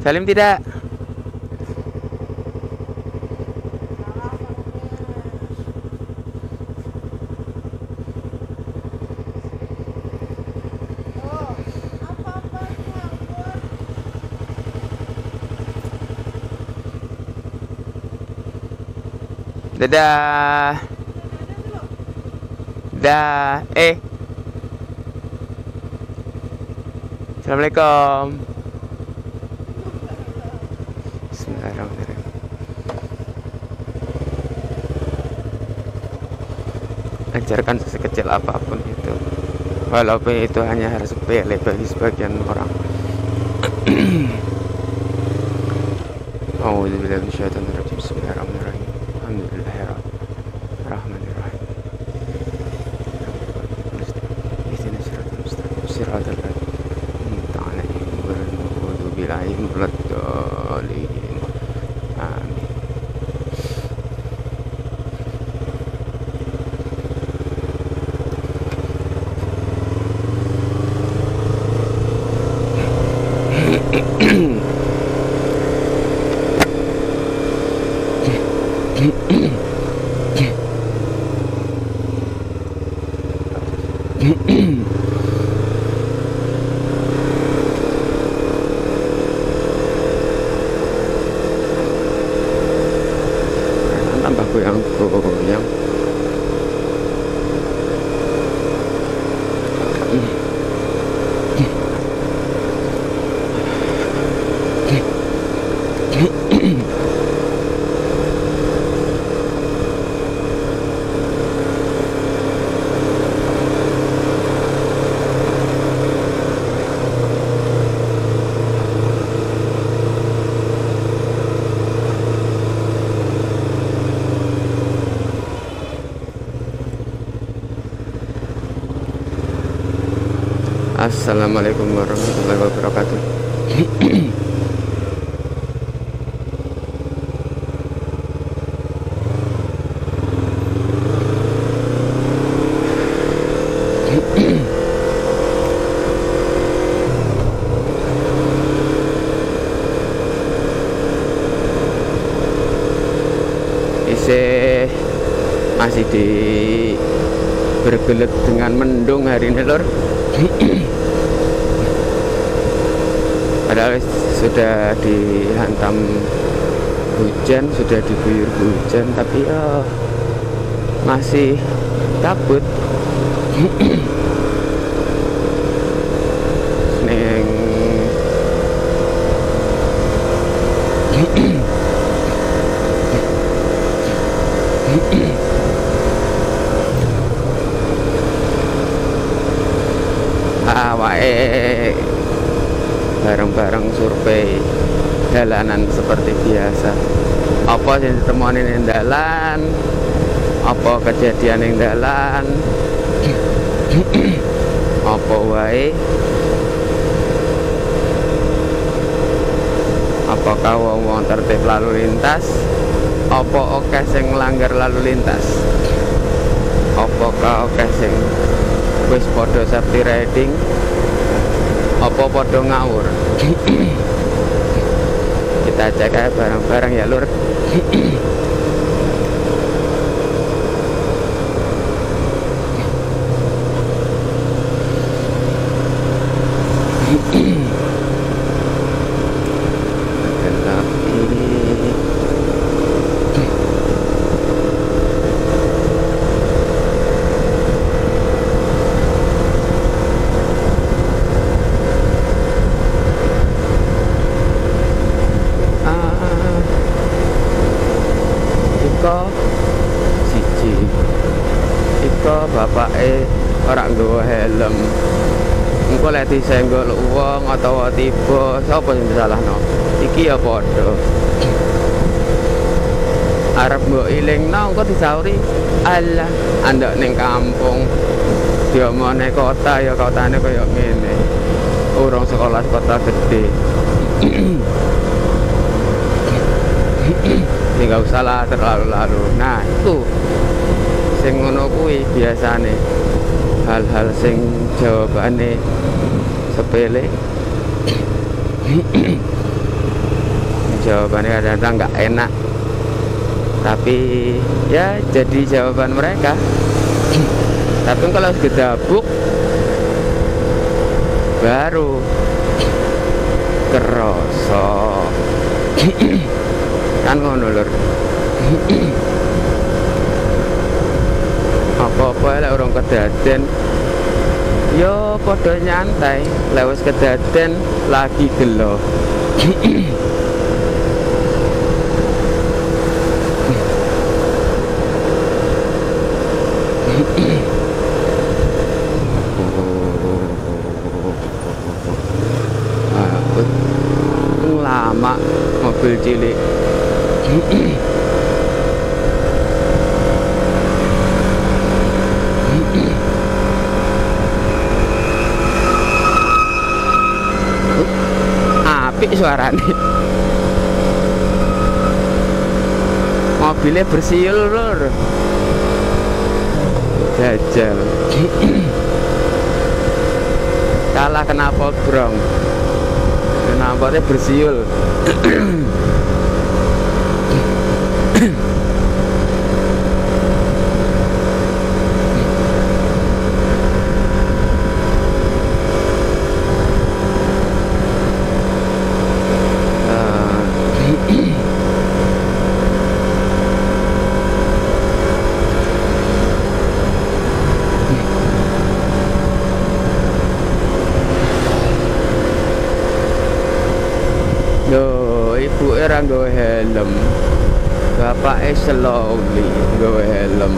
Salim tidak? Dadah. Dah. Eh. Assalamualaikum. diajarkan sekecil apa pun itu. Walaupun itu hanya harus pele bagi sebagian orang. Auzubillahi minasyaitonirrajim. Assalamualaikum warahmatullahi wabarakatuh. Isih masih di bergelut dengan mendung hari ini lor padahal sudah dihantam hujan sudah diguyur hujan tapi ya masih kabut neng. Awake bareng-bareng survei jalanan seperti biasa. Apa yang ditemukan yang dalan? Apa kejadian yang dalan? Apa wae? Apakah wong wong tertib lalu lintas? Apa oke sing nglanggar lalu lintas? Apakah oke sing wis padha safety riding apa padha ngawur? Kita cek aja bareng-bareng ya lur bapake ora nggawa helm. Engko lek disenggol wong utawa tiba sapa sing disalahno? Iki ya padha. Arep mbok ilingno engko disauri alah andok ning kampung. Diomone kota ya kotane kaya ngene. Urung sekolah kota gede nggak usah lah terlalu-lalu. Nah itu sing ngono kuwi biasane. Hal-hal sing jawabane sepele. Jawabannya kadang-kadang nggak enak. Tapi ya jadi jawaban mereka. Tapi kalau gedabuk baru keroso kan ngono lur lek orang kedaden yo podo nyantai. Lewat kedaden lagi gelo lama mobil cilik apik suaranya mobilnya bersiul lur. Jajal. Kalah kenapa brong kenapa bersiul Yo, ibu era nggawe helm. Bapake slowly nggawe helm.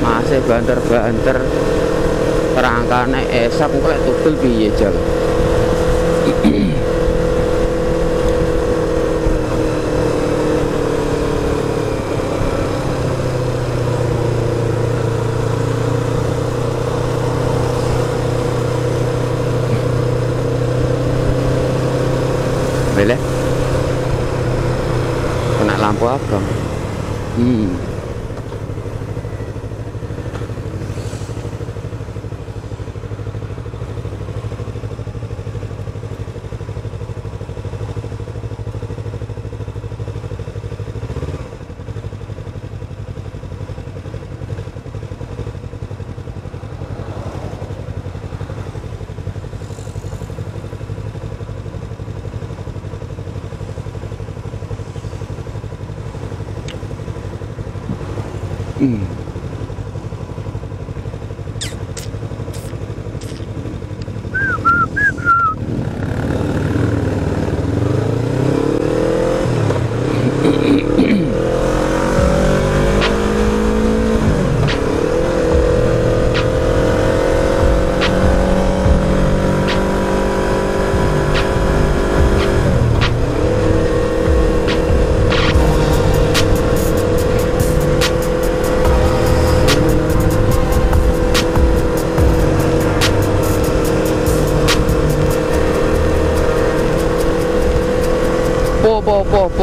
Masih banter-banter kerangkane esap engko lek tugel piye jal Mm.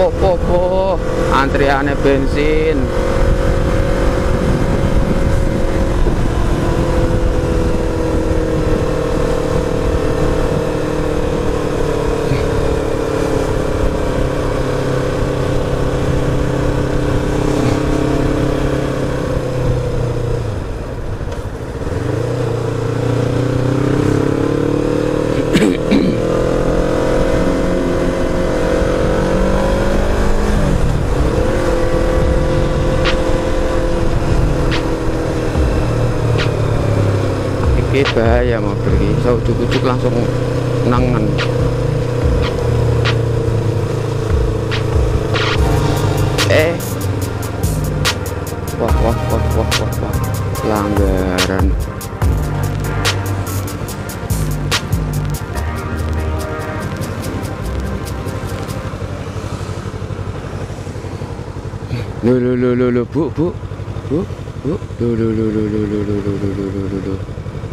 po po po antriannya bensin. Iki bahaya mobil iki so ujuk-ujuk langsung nangan eh wah wah wah wah wah wah pelanggaran Lu lu lu lu lu bu bu bu bu lu lu lu lu lu lu lu lu lu lu lu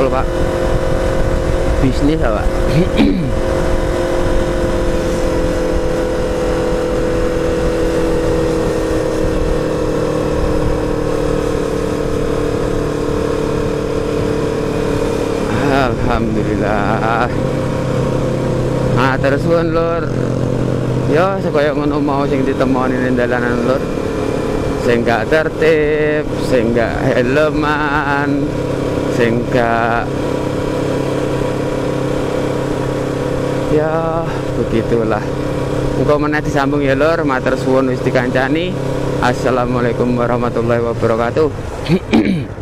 ngerumpul pak? Bisnis pak Alhamdulillah. Nah terus pun lur. Ya supaya ngono mau sing ditemoni ning dalanan lur. Sing gak tertib, sing gak helman, sing gak ya begitulah. Engkau meneh disambung ya lur. Matur suwun wis dikancani. Assalamualaikum warahmatullahi wabarakatuh